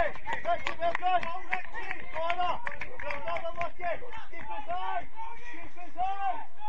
Que Kjør! Kjør! Kjør!